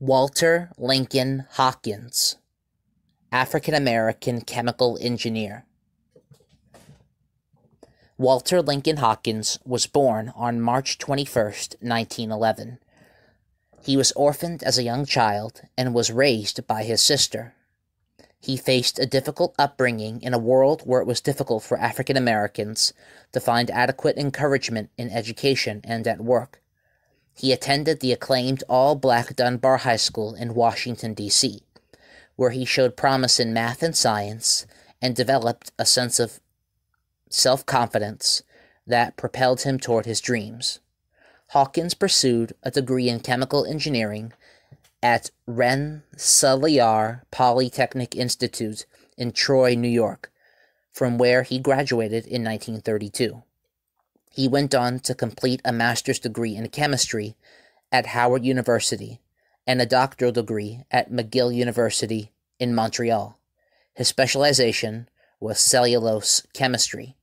Walter Lincoln Hawkins, African American chemical engineer. Walter Lincoln Hawkins was born on March 21, 1911. He was orphaned as a young child and was raised by his sister. He faced a difficult upbringing in a world where it was difficult for African Americans to find adequate encouragement in education and at work. He attended the acclaimed all black Dunbar High School in Washington, D.C., where he showed promise in math and science and developed a sense of self confidence that propelled him toward his dreams. Hawkins pursued a degree in chemical engineering at Rensselaer Polytechnic Institute in Troy, New York, from where he graduated in 1932. He went on to complete a master's degree in chemistry at Howard University and a doctoral degree at McGill University in Montreal. His specialization was cellulose chemistry.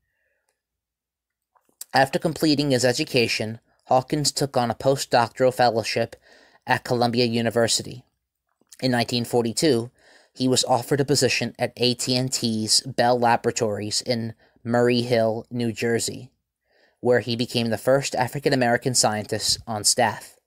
After completing his education, Hawkins took on a postdoctoral fellowship at Columbia University. In 1942, he was offered a position at AT&T's Bell Laboratories in Murray Hill, New Jersey, where he became the first African American scientist on staff.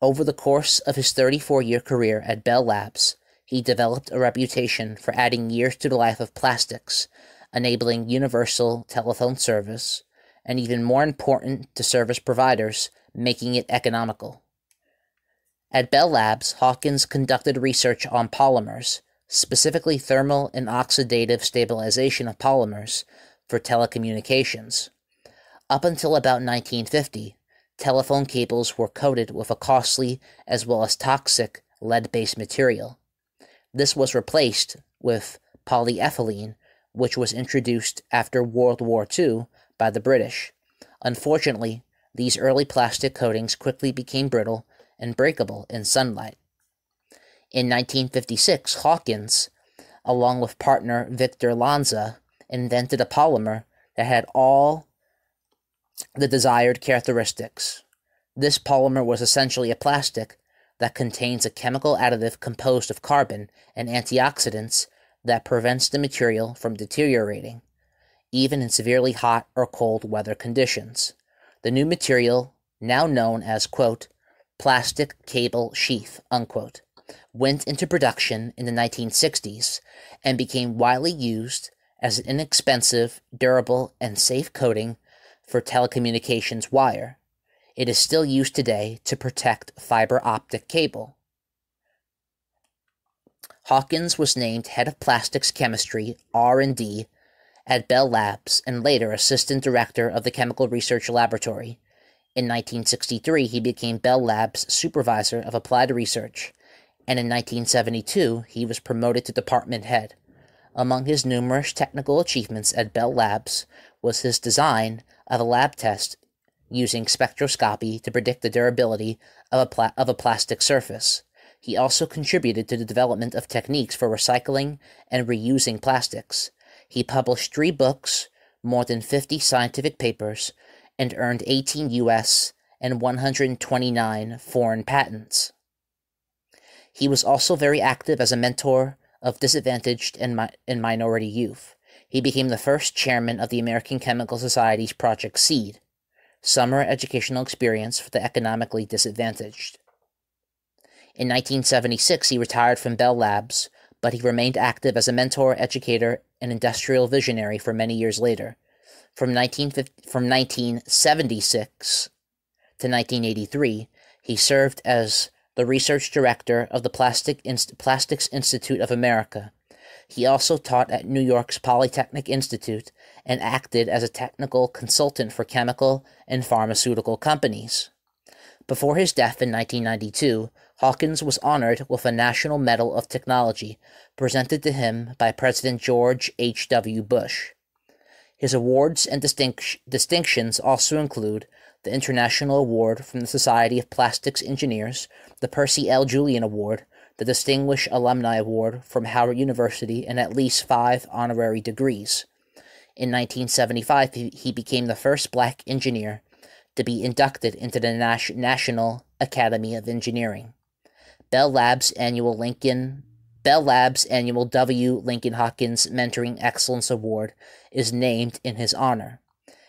Over the course of his 34-year career at Bell Labs, he developed a reputation for adding years to the life of plastics, enabling universal telephone service, and even more important to service providers, making it economical. At Bell Labs, Hawkins conducted research on polymers, specifically thermal and oxidative stabilization of polymers for telecommunications. Up until about 1950, telephone cables were coated with a costly as well as toxic lead based material. This was replaced with polyethylene, which was introduced after World War II by the British. Unfortunately, these early plastic coatings quickly became brittle and breakable in sunlight. In 1956, Hawkins, along with partner Victor Lanza, invented a polymer that had all the desired characteristics. This polymer was essentially a plastic that contains a chemical additive composed of carbon and antioxidants that prevents the material from deteriorating, even in severely hot or cold weather conditions. The new material, now known as, quote, plastic cable sheath, unquote, went into production in the 1960s and became widely used as an inexpensive, durable, and safe coating for telecommunications wire. It is still used today to protect fiber optic cable. Hawkins was named head of plastics chemistry R&D at Bell Labs and later assistant director of the Chemical Research Laboratory in 1963, he became Bell Labs Supervisor of Applied Research, and in 1972, he was promoted to department head. Among his numerous technical achievements at Bell Labs was his design of a lab test using spectroscopy to predict the durability of a, pla- of a plastic surface. He also contributed to the development of techniques for recycling and reusing plastics. He published three books, more than 50 scientific papers, and earned 18 US and 129 foreign patents. He was also very active as a mentor of disadvantaged and, mi- and minority youth. He became the first chairman of the American Chemical Society's Project SEED, Summer Educational Experience for the Economically Disadvantaged. In 1976, he retired from Bell Labs, but he remained active as a mentor, educator, and industrial visionary for many years later, from, 1950, from 1976 to 1983, he served as the research director of the Plastic Inst- Plastics Institute of America. He also taught at New York's Polytechnic Institute and acted as a technical consultant for chemical and pharmaceutical companies. Before his death in 1992, Hawkins was honored with a National Medal of Technology presented to him by President George H.W. Bush. His awards and distinc- distinctions also include the International Award from the Society of Plastics Engineers, the Percy L. Julian Award, the Distinguished Alumni Award from Howard University, and at least five honorary degrees. In 1975, he became the first black engineer to be inducted into the Nas- National Academy of Engineering. Bell Labs annual Lincoln Bell Labs annual W. Lincoln Hawkins Mentoring Excellence Award is named in his honor.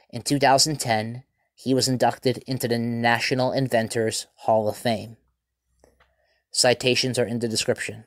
In 2010, he was inducted into the National Inventors Hall of Fame. Citations are in the description.